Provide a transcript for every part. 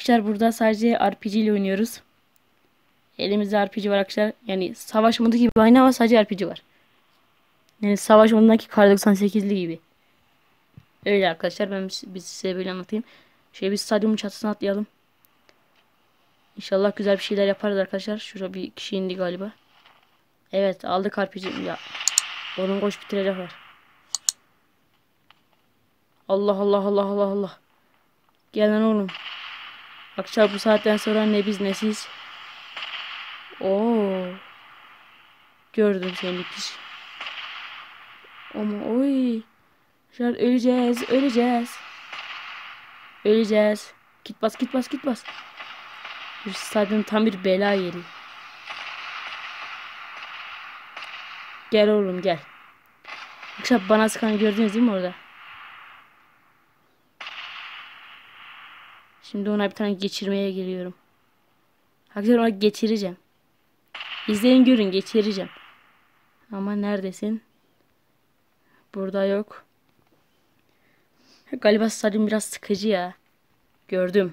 Arkadaşlar burada sadece RPG ile oynuyoruz. Elimizde RPG var arkadaşlar. Yani savaş modu gibi aynı ama sadece RPG var. Yani savaş modundaki Kar 98'li gibi. Öyle arkadaşlar ben biz size böyle anlatayım. Şöyle bir stadyumun çatısına atlayalım. İnşallah güzel bir şeyler yaparız arkadaşlar. Şurada bir kişi indi galiba. Evet aldık RPG. Ya. Onun koş bitirecek var. Allah Allah Allah Allah Allah. Gelen oğlum. Akşam bu saatten sonra ne biz ne siz. Oo. Gördüm seni piş. Ama oy. An öleceğiz, öleceğiz. Öleceğiz. Git bas, git bas, git bas. Bu stadyum tam bir bela yeri. Gel oğlum gel. Akşam bana sıkan gördünüz değil mi orada? Şimdi ona bir tane geçirmeye geliyorum. Hakikaten ona geçireceğim. İzleyin görün geçireceğim. Ama neredesin? Burada yok. Galiba stadyum biraz sıkıcı ya. Gördüm.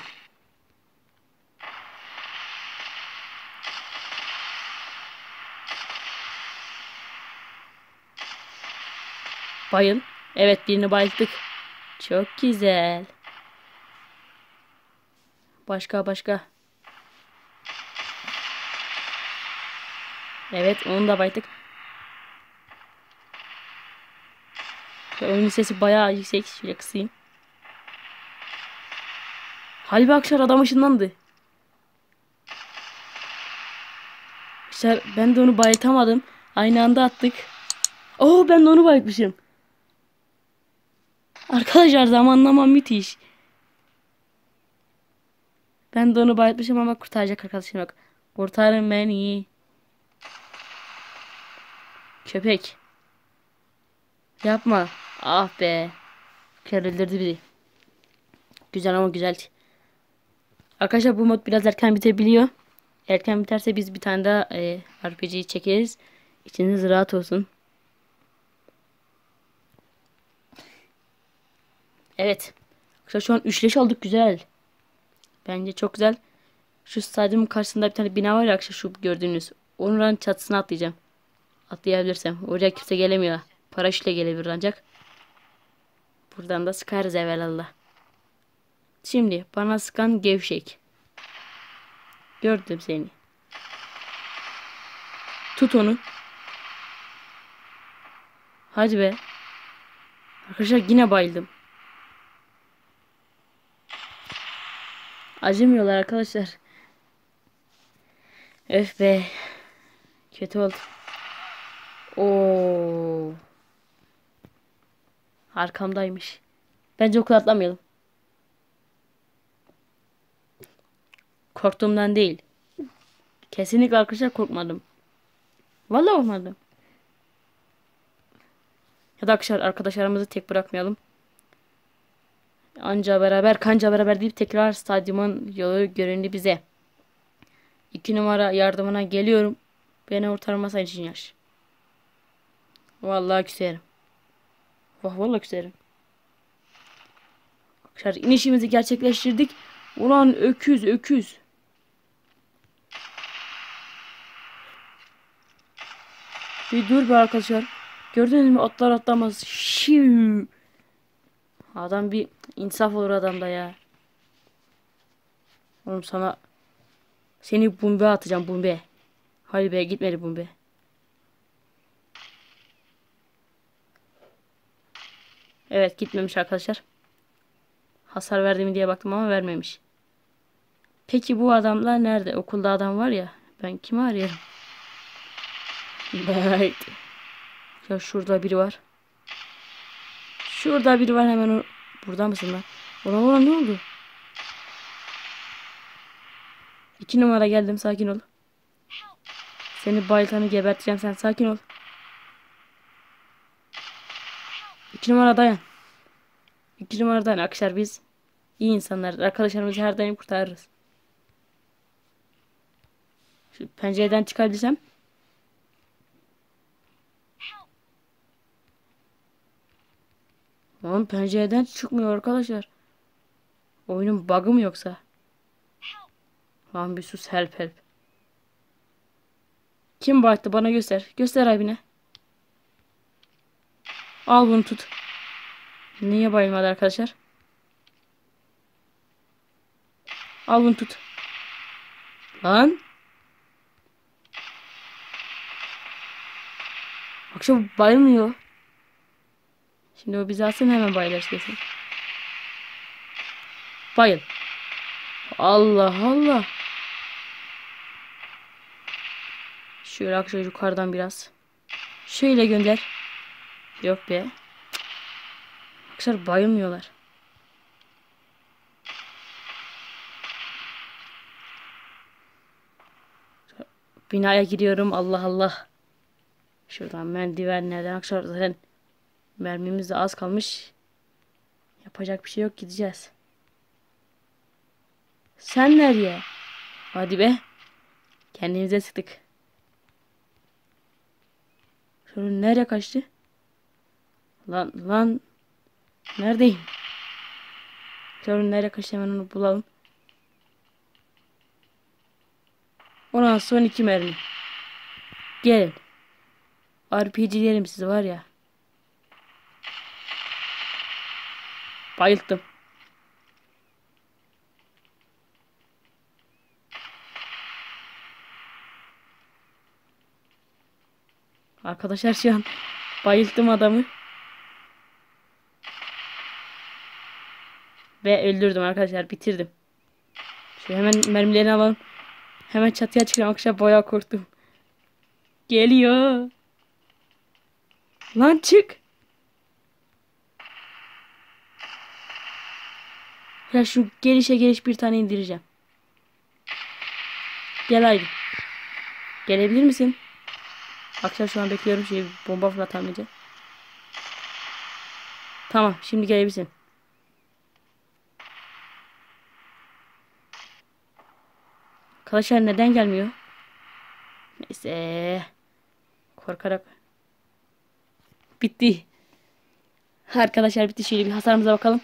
Bayıl. Evet birini bayılttık. Çok güzel. Başka başka. Evet onu da bayılttık. Oyunun sesi bayağı yüksek. Şöyle kısayım. Halbuki Akşar adam ışınlandı. İşte ben de onu bayıltamadım. Aynı anda attık. Oo ben de onu bayıltmışım. Arkadaşlar zamanlama müthiş. Ben de onu bayıltmışım ama kurtaracak arkadaşım yok. Kurtarın beni. Köpek. Yapma. Ah be. Kör öldürdü bizi. Güzel ama güzel. Arkadaşlar bu mod biraz erken bitebiliyor. Erken biterse biz bir tane daha e, RPG'yi çekeriz. İçiniz rahat olsun. Evet. Arkadaşlar şu an üçleş aldık güzel. Bence çok güzel. Şu stadyumun karşısında bir tane bina var ya arkadaşlar şu gördüğünüz. Onun çatısına atlayacağım. Atlayabilirsem. Oraya kimse gelemiyor. Paraşütle gelebilir ancak. Buradan da sıkarız evvelallah. Şimdi bana sıkan gevşek. Gördüm seni. Tut onu. Hadi be. Arkadaşlar yine bayıldım. Acımıyorlar arkadaşlar. Öf be. Kötü oldu. Oo. Arkamdaymış. Bence okul atlamayalım. Korktuğumdan değil. Kesinlikle arkadaşlar korkmadım. Vallahi korkmadım. Ya da arkadaşlar arkadaşlarımızı tek bırakmayalım. Anca beraber kanca beraber deyip tekrar stadyumun yolu göründü bize. İki numara yardımına geliyorum. Beni kurtarmasa için yaş. Vallahi küserim. Vah vallahi küserim. Arkadaşlar inişimizi gerçekleştirdik. Ulan öküz öküz. Bir dur be arkadaşlar. Gördünüz mü atlar atlamaz. Şiu. Adam bir insaf olur adamda ya. Oğlum sana seni bombe atacağım bombe. Hadi be gitmedi bombe. Evet gitmemiş arkadaşlar. Hasar verdi diye baktım ama vermemiş. Peki bu adamlar nerede? Okulda adam var ya. Ben kimi arıyorum? Evet. Ya şurada biri var. Şurada biri var hemen. Burada mısın lan? Ulan ulan ne oldu? İki numara geldim sakin ol. Seni bayıltanı geberteceğim sen sakin ol. İki numara dayan. İki numara dayan akşar biz. iyi insanlar. Arkadaşlarımızı her daim kurtarırız. Şu pencereden çıkabilsem. Oğlum pencereden çıkmıyor arkadaşlar. Oyunun bug'ı mı yoksa? Lan bir sus help help. Kim baktı bana göster. Göster abine. Al bunu tut. Niye bayılmadı arkadaşlar? Al bunu tut. Lan. Akşam bayılmıyor. Şimdi o bizi alsın hemen bayılır kesin. Bayıl. Allah Allah. Şöyle akşam yukarıdan biraz. Şöyle gönder. Yok be. Arkadaşlar bayılmıyorlar. Binaya giriyorum. Allah Allah. Şuradan merdivenlerden arkadaşlar zaten mermimiz de az kalmış. Yapacak bir şey yok gideceğiz. Sen nereye? Hadi be. Kendimize sıktık. Şöyle nereye kaçtı? Lan lan. Neredeyim? Şöyle nereye kaçtı hemen onu bulalım. Ona son iki mermi. Gelin. RPG'lerim sizi var ya. Bayılttım. Arkadaşlar şu an bayılttım adamı. Ve öldürdüm arkadaşlar bitirdim. Şöyle hemen mermilerini alalım. Hemen çatıya çıkıyorum arkadaşlar bayağı korktum. Geliyor. Lan çık. Ya şu gelişe geliş bir tane indireceğim. Gel haydi. Gelebilir misin? Akşam şu an bekliyorum şey bomba fırlatamayınca. Tamam şimdi gelebilirsin. Arkadaşlar neden gelmiyor? Neyse. Korkarak. Bitti. Arkadaşlar bitti. Şöyle bir hasarımıza bakalım.